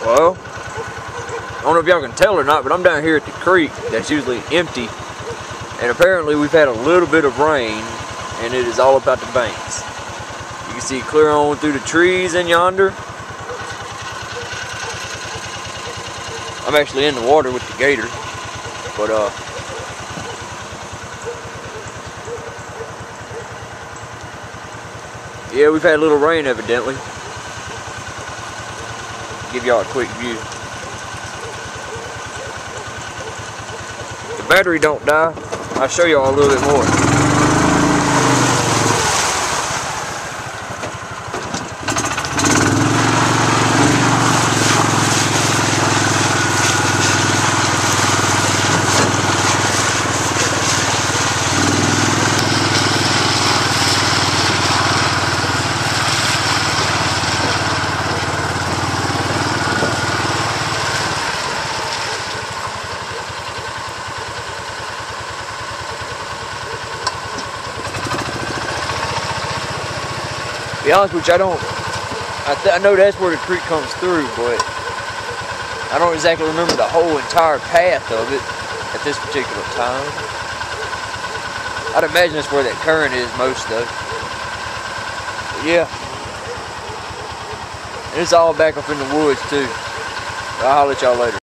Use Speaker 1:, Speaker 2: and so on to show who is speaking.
Speaker 1: Well, I don't know if y'all can tell or not, but I'm down here at the creek that's usually empty. And apparently we've had a little bit of rain and it is all about the banks. You can see clear on through the trees in yonder. I'm actually in the water with the gator. But uh Yeah, we've had a little rain evidently. Give y'all a quick view. The battery don't die. I'll show y'all a little bit more. Be honest with you, I don't. I, I, know that's where the creek comes through, but I don't exactly remember the whole entire path of it at this particular time. I'd imagine that's where that current is most of. But yeah. And it's all back up in the woods too. I'll holler at y'all later.